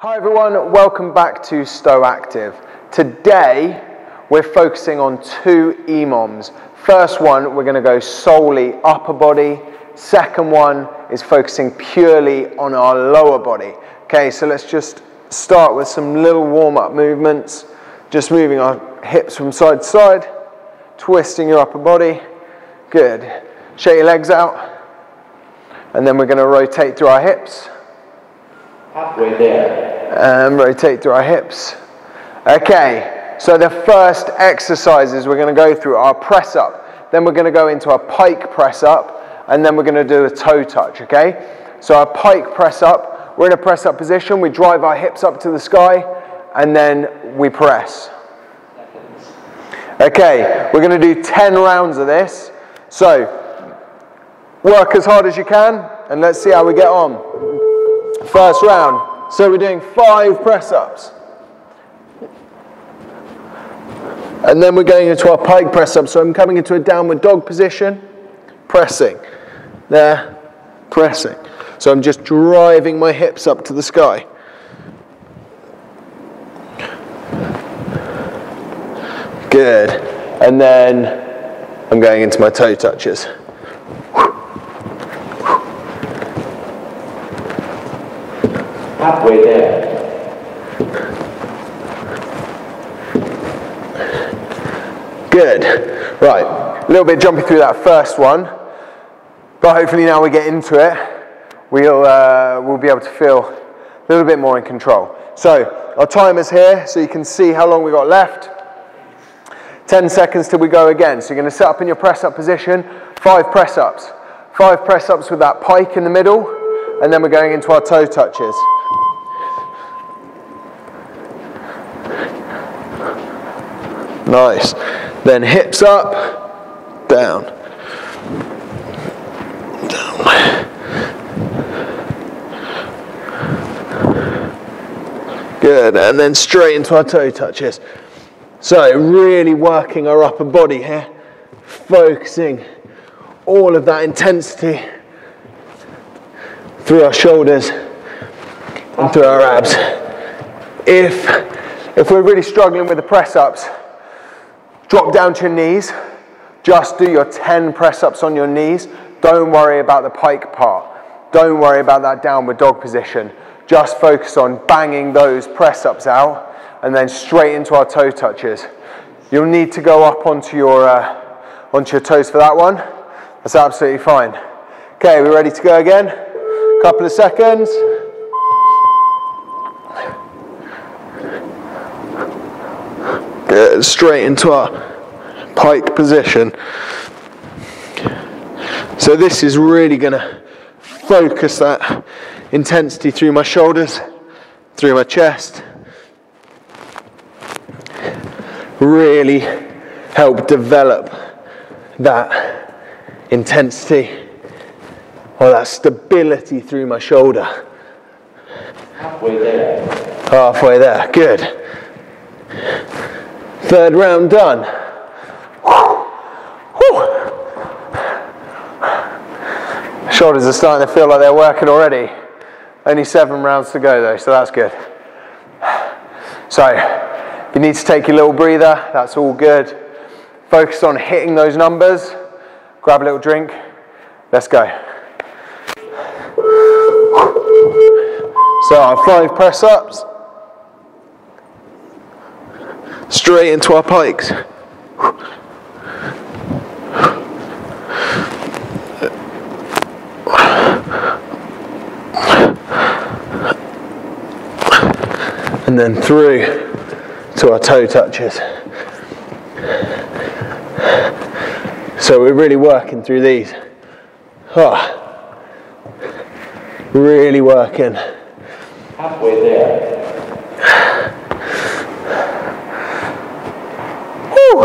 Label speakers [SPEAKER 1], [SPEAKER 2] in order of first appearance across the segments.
[SPEAKER 1] Hi everyone, welcome back to Stowe Active. Today we're focusing on two EMOMs. First one, we're going to go solely upper body. Second one is focusing purely on our lower body. Okay, so let's just start with some little warm up movements. Just moving our hips from side to side, twisting your upper body. Good. Shake your legs out. And then we're going to rotate through our hips.
[SPEAKER 2] Halfway there.
[SPEAKER 1] And rotate through our hips. Okay, so the first exercises we're going to go through are press up. Then we're going to go into a pike press up. And then we're going to do a toe touch, okay? So our pike press up, we're in a press up position. We drive our hips up to the sky. And then we press. Okay, we're going to do 10 rounds of this. So, work as hard as you can, and let's see how we get on. First round. So, we're doing five press ups. And then we're going into our pike press up. So, I'm coming into a downward dog position, pressing. There, pressing. So, I'm just driving my hips up to the sky. Good. And then I'm going into my toe touches.
[SPEAKER 2] Halfway there.
[SPEAKER 1] Good. Right. A little bit jumpy through that first one. But hopefully now we get into it, we'll, uh, we'll be able to feel a little bit more in control. So our timer's here so you can see how long we got left. 10 seconds till we go again. So you're going to set up in your press up position, five press ups. Five press ups with that pike in the middle, and then we're going into our toe touches. Nice. Then hips up, down. Down. Good. And then straight into our toe touches. So, really working our upper body here, focusing all of that intensity through our shoulders and through our abs. If, if we're really struggling with the press ups, drop down to your knees. Just do your 10 press ups on your knees. Don't worry about the pike part. Don't worry about that downward dog position. Just focus on banging those press ups out and then straight into our toe touches. You'll need to go up onto your, uh, onto your toes for that one. That's absolutely fine. Okay, we're ready to go again? Couple of seconds. Good, straight into our pike position. So this is really going to focus that intensity through my shoulders, through my chest. Really help develop that intensity or that stability through my shoulder.
[SPEAKER 2] Halfway there.
[SPEAKER 1] Halfway there, good. Third round done. Shoulders are starting to feel like they're working already. Only seven rounds to go though, so that's good. So, if you need to take your little breather, that's all good. Focus on hitting those numbers. Grab a little drink. Let's go. So, five press ups. Straight into our pikes. And then through to our toe touches. So we're really working through these. Oh, really working.
[SPEAKER 2] Halfway there.
[SPEAKER 1] Whew.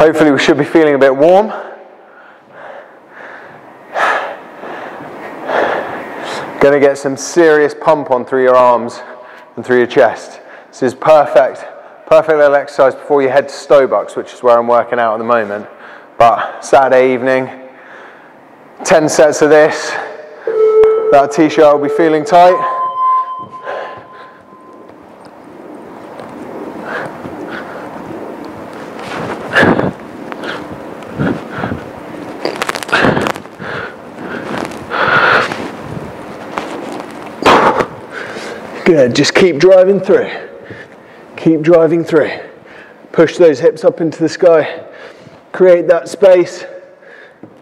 [SPEAKER 1] Hopefully we should be feeling a bit warm. Going to get some serious pump on through your arms and through your chest. This is perfect, perfect little exercise before you head to Stobucks, which is where I'm working out at the moment. But Saturday evening, 10 sets of this. That t-shirt will be feeling tight. Good, just keep driving through. Keep driving through. Push those hips up into the sky. Create that space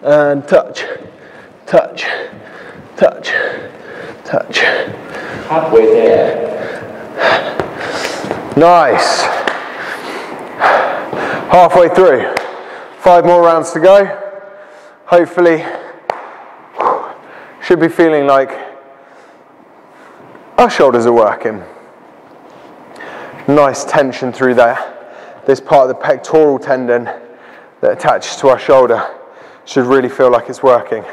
[SPEAKER 1] and touch, touch, touch, touch.
[SPEAKER 2] Halfway there.
[SPEAKER 1] Nice. Halfway through. Five more rounds to go. Hopefully, should be feeling like our shoulders are working. Nice tension through there. This part of the pectoral tendon that attaches to our shoulder should really feel like it's working.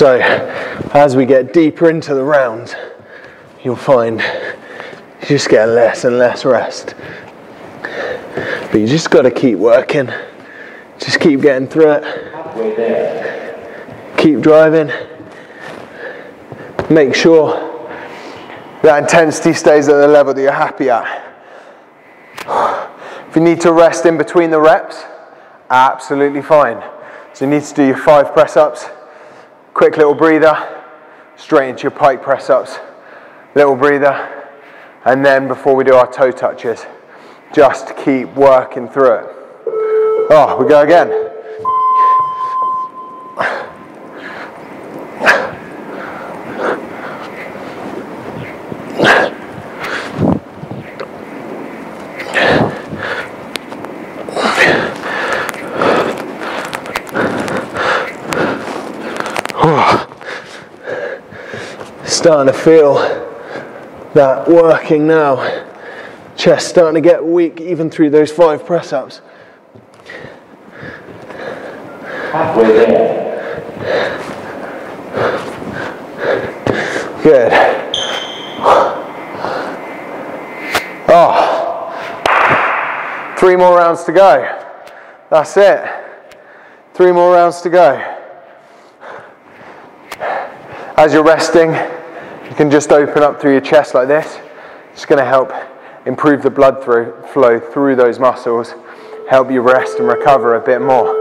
[SPEAKER 1] So, as we get deeper into the round, you'll find you just get less and less rest. But you just got to keep working. Just keep getting through it. Keep driving. Make sure that intensity stays at the level that you're happy at. If you need to rest in between the reps, absolutely fine. So you need to do your five press ups, quick little breather, straight into your pike press ups, little breather, and then before we do our toe touches, just keep working through it. Oh, we go again. Starting to feel that working now. Chest starting to get weak even through those five press ups.
[SPEAKER 2] Halfway there.
[SPEAKER 1] Good. Oh. Three more rounds to go. That's it. Three more rounds to go. As you're resting, you can just open up through your chest like this. It's going to help improve the blood through, flow through those muscles, help you rest and recover a bit more.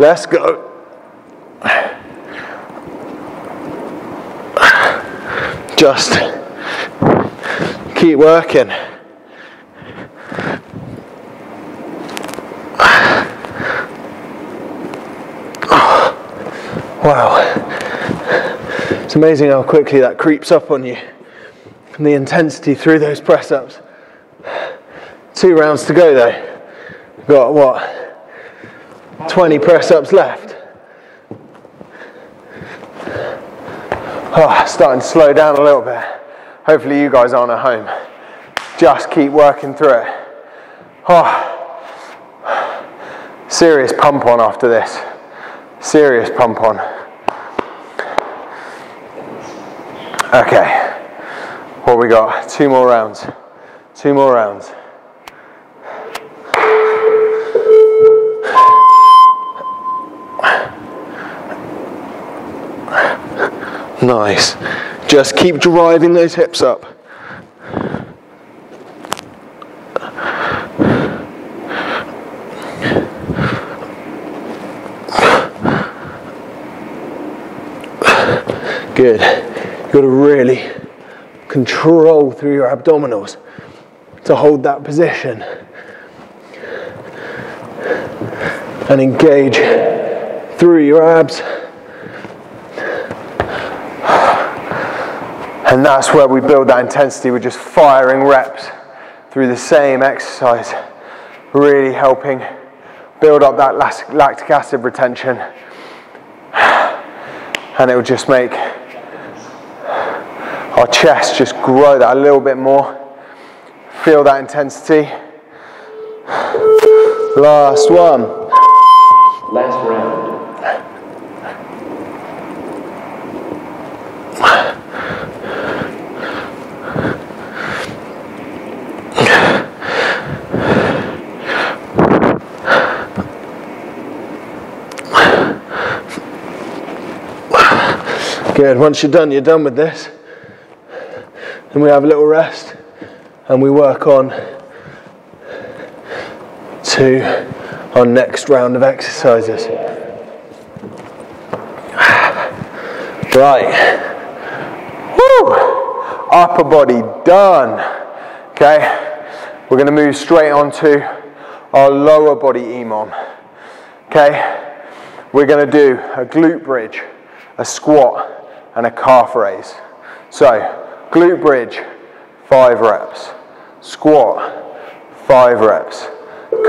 [SPEAKER 1] Let's go. Just keep working. Wow. It's amazing how quickly that creeps up on you. And the intensity through those press ups. Two rounds to go though. Got what? 20 press ups left. Oh, starting to slow down a little bit. Hopefully, you guys aren't at home. Just keep working through it. Oh, serious pump on after this. Serious pump on. Okay, what we got? Two more rounds. Two more rounds. Nice. Just keep driving those hips up. Good. You've got to really control through your abdominals to hold that position and engage through your abs. And that's where we build that intensity. We're just firing reps through the same exercise, really helping build up that lactic acid retention. And it will just make our chest, just grow that a little bit more. Feel that intensity. Last one.
[SPEAKER 2] Last round.
[SPEAKER 1] Good, once you're done, you're done with this. Then we have a little rest and we work on to our next round of exercises. Right. Woo! Upper body done. Okay. We're going to move straight on to our lower body EMOM. Okay. We're going to do a glute bridge, a squat, and a calf raise. So, glute bridge, five reps. Squat, five reps.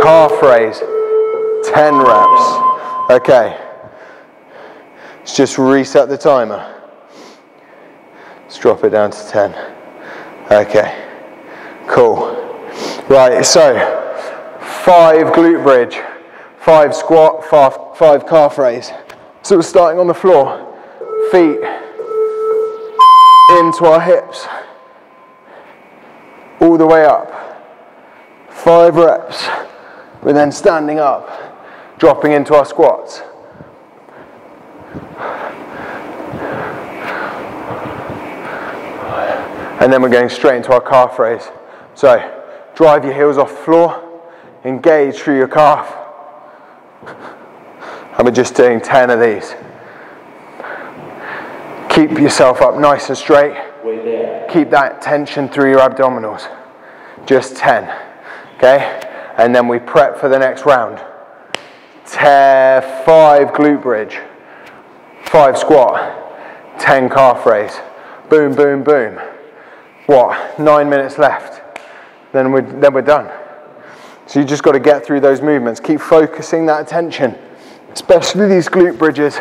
[SPEAKER 1] Calf raise, 10 reps. Okay. Let's just reset the timer. Let's drop it down to 10. Okay. Cool. Right, so five glute bridge, five squat, five, five calf raise. So we're starting on the floor, feet into our hips, all the way up. Five reps. We're then standing up, dropping into our squats. And then we're going straight into our calf raise. So drive your heels off the floor, engage through your calf. And we're just doing 10 of these. Keep yourself up nice and straight. Keep that tension through your abdominals. Just 10. Okay? And then we prep for the next round. Tear five glute bridge, five squat, 10 calf raise. Boom, boom, boom. What? Nine minutes left. Then we're, then we're done. So you just got to get through those movements. Keep focusing that attention, especially these glute bridges.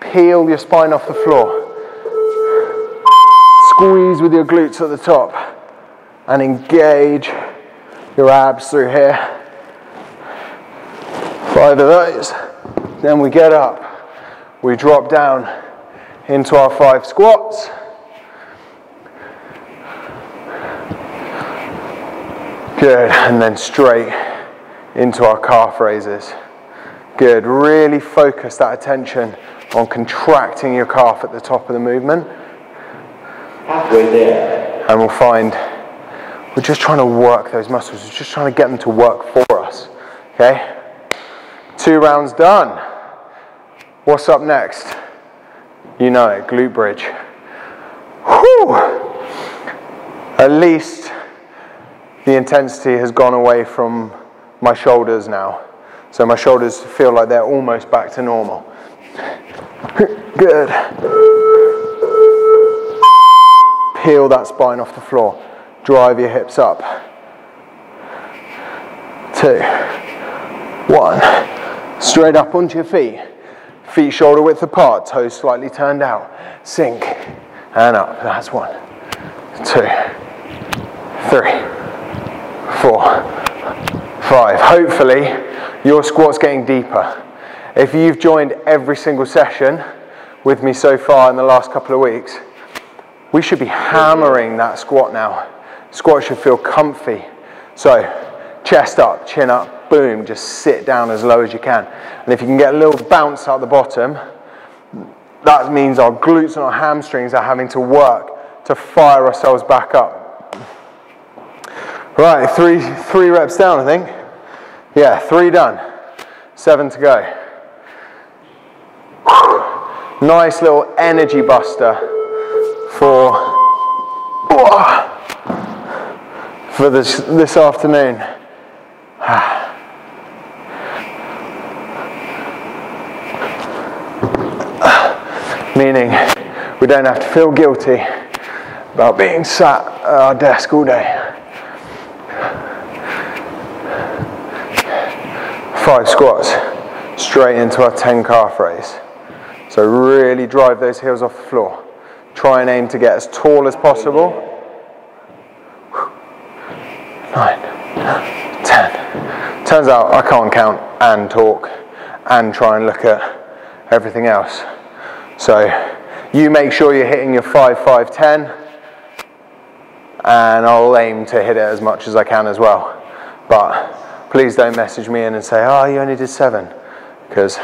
[SPEAKER 1] Peel your spine off the floor. Squeeze with your glutes at the top and engage your abs through here. Five of those. Then we get up. We drop down into our five squats. Good. And then straight into our calf raises. Good. Really focus that attention on contracting your calf at the top of the movement
[SPEAKER 2] halfway there.
[SPEAKER 1] and we'll find we're just trying to work those muscles. We're just trying to get them to work for us. Okay? Two rounds done. What's up next? You know it, glute bridge. Whew. At least the intensity has gone away from my shoulders now. So my shoulders feel like they're almost back to normal. Good peel that spine off the floor. Drive your hips up. Two, one. Straight up onto your feet. Feet shoulder width apart, toes slightly turned out. Sink and up. That's one, two, three, four, five. Hopefully, your squat's getting deeper. If you've joined every single session with me so far in the last couple of weeks, we should be hammering that squat now. Squat should feel comfy. So, chest up, chin up, boom, just sit down as low as you can. And if you can get a little bounce out the bottom, that means our glutes and our hamstrings are having to work to fire ourselves back up. Right, three, three reps down, I think. Yeah, three done. Seven to go. Nice little energy buster for for this this afternoon. Meaning we don't have to feel guilty about being sat at our desk all day. Five squats straight into our 10 calf raise. So really drive those heels off the floor. Try and aim to get as tall as possible. Nine, ten. Turns out I can't count and talk and try and look at everything else. So you make sure you're hitting your 5, 5, 10 and I'll aim to hit it as much as I can as well. But please don't message me in and say, oh, you only did seven, because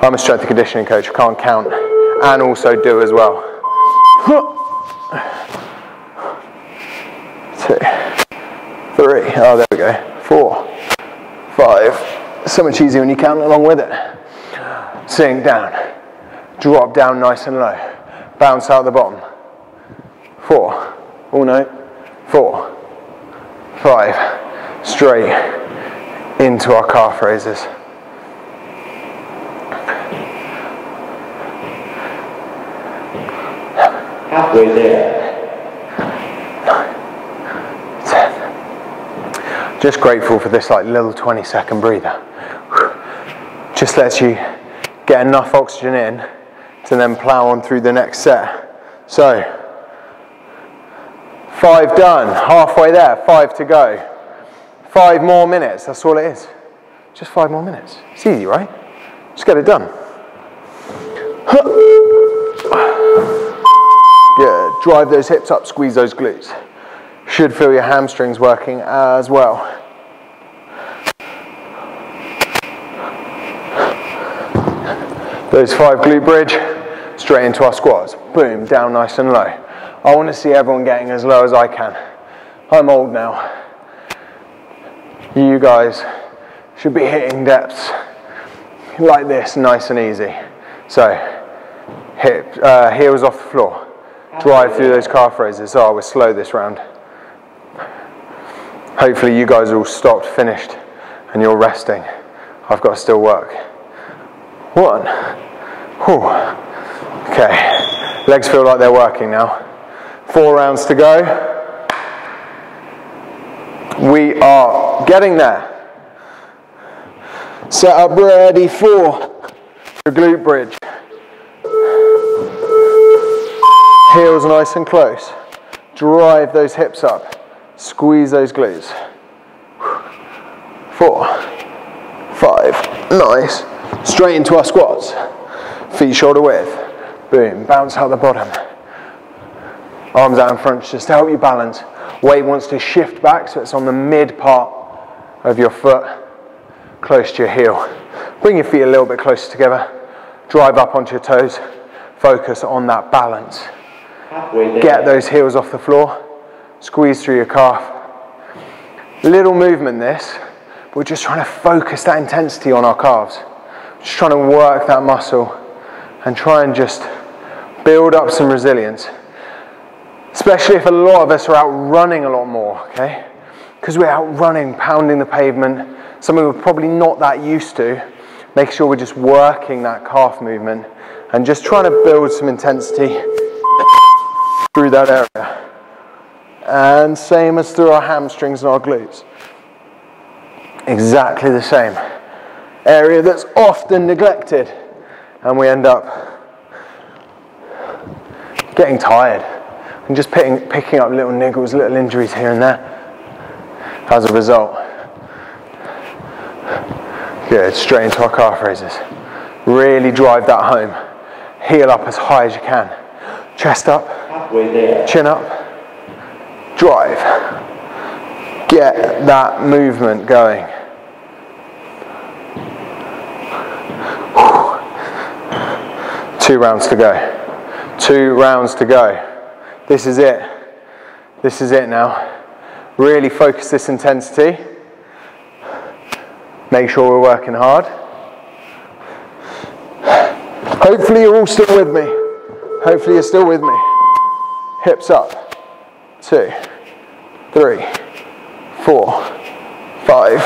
[SPEAKER 1] I'm a strength and conditioning coach, I can't count and also do as well. Two, three, oh there we go, four, five. So much easier when you count along with it. Sink down, drop down nice and low, bounce out the bottom. Four, oh no, four, five, straight into our calf raises.
[SPEAKER 2] Halfway there.
[SPEAKER 1] Just grateful for this like little 20 second breather. Just lets you get enough oxygen in to then plow on through the next set. So, five done, halfway there, five to go. Five more minutes, that's all it is. Just five more minutes. It's easy, right? Just get it done. Good. Drive those hips up, squeeze those glutes. Should feel your hamstrings working as well. Those five glute bridge, straight into our squats. Boom, down nice and low. I want to see everyone getting as low as I can. I'm old now. You guys should be hitting depths like this, nice and easy. So, hip, uh, heels off the floor. Drive through those calf raises. Oh, we're slow this round. Hopefully you guys are all stopped, finished, and you're resting. I've got to still work. One. Whew. Okay, legs feel like they're working now. Four rounds to go. We are getting there. Set up ready for the glute bridge. Heels nice and close. Drive those hips up. Squeeze those glutes. Four, five, nice. Straight into our squats. Feet shoulder width. Boom, bounce out the bottom. Arms out in front just to help you balance. Weight wants to shift back so it's on the mid part of your foot, close to your heel. Bring your feet a little bit closer together. Drive up onto your toes. Focus on that balance. Get those heels off the floor. Squeeze through your calf. Little movement this, but we're just trying to focus that intensity on our calves. Just trying to work that muscle and try and just build up some resilience. Especially if a lot of us are out running a lot more, okay? Because we're out running, pounding the pavement, something we're probably not that used to. Make sure we're just working that calf movement and just trying to build some intensity through that area. And same as through our hamstrings and our glutes. Exactly the same. Area that's often neglected and we end up getting tired and just picking, picking up little niggles, little injuries here and there as a result. Good, straight into our calf raises. Really drive that home. Heel up as high as you can. Chest up, chin up, drive. Get that movement going. Two rounds to go. Two rounds to go. This is it. This is it now. Really focus this intensity. Make sure we're working hard. Hopefully you're all still with me. Hopefully you're still with me. Hips up. Two, three, four, five.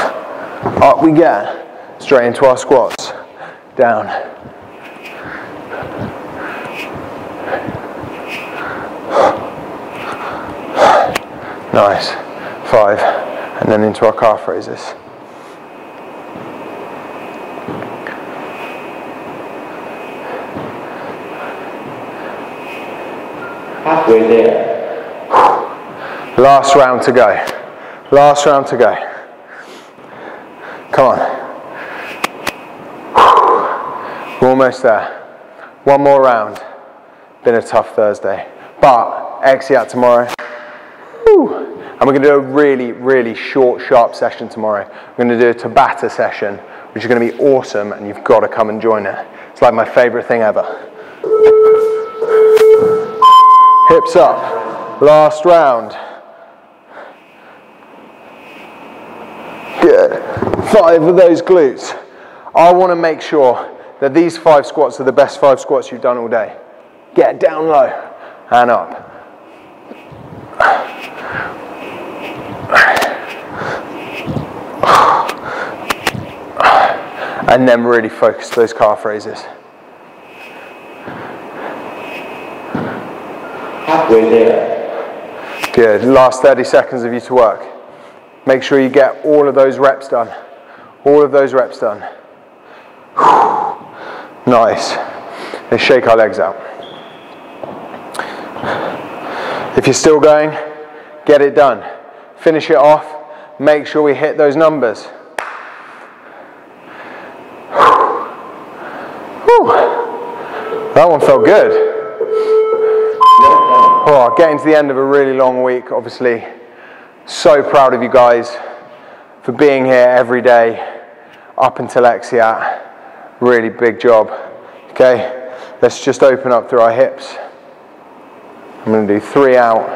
[SPEAKER 1] Up we get. Straight into our squats. Down. Nice. Five. And then into our calf raises.
[SPEAKER 2] Halfway there.
[SPEAKER 1] Last round to go. Last round to go. Come on. We're almost there. One more round. Been a tough Thursday. But Exeat tomorrow. And we're going to do a really, really short, sharp session tomorrow. We're going to do a Tabata session, which is going to be awesome, and you've got to come and join it. It's like my favorite thing ever. Hips up. Last round. Good. Five of those glutes. I want to make sure that these five squats are the best five squats you've done all day. Get down low and up. And then really focus those calf raises.
[SPEAKER 2] Halfway there.
[SPEAKER 1] Good. Last 30 seconds of you to work. Make sure you get all of those reps done. All of those reps done. Nice. Let's shake our legs out. If you're still going, get it done. Finish it off. Make sure we hit those numbers. That one felt good. Getting to the end of a really long week, obviously. So proud of you guys for being here every day up until Exeat. Really big job. Okay, let's just open up through our hips. I'm going to do three out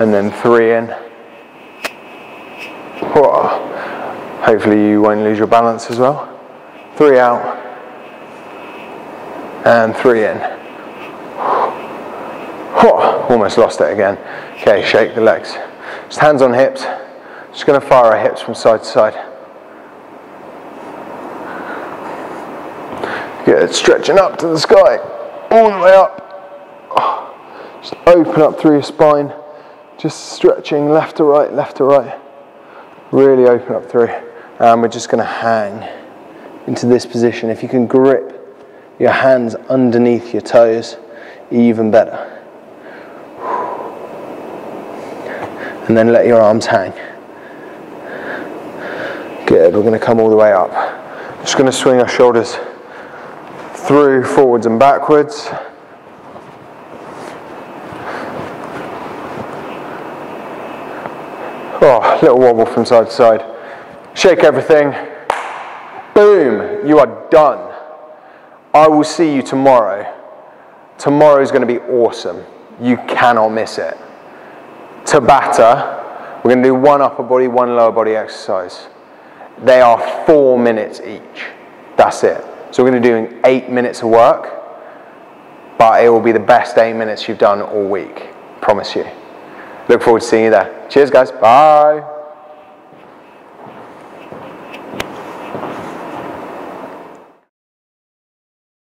[SPEAKER 1] and then three in. Hopefully you won't lose your balance as well. Three out and three in. Whoa. Almost lost it again. Okay, shake the legs. Just hands on hips. Just going to fire our hips from side to side. Good, stretching up to the sky, all the way up. Just open up through your spine, just stretching left to right, left to right. Really open up through. And we're just going to hang into this position. If you can grip your hands underneath your toes, even better. And then let your arms hang. Good, we're going to come all the way up. Just going to swing our shoulders through forwards and backwards. Oh, little wobble from side to side. Shake everything. Boom, you are done. I will see you tomorrow. Tomorrow is going to be awesome. You cannot miss it. Tabata, we're going to do one upper body, one lower body exercise. They are four minutes each. That's it. So we're going to be doing eight minutes of work, but it will be the best eight minutes you've done all week. Promise you. Look forward to seeing you there. Cheers, guys. Bye.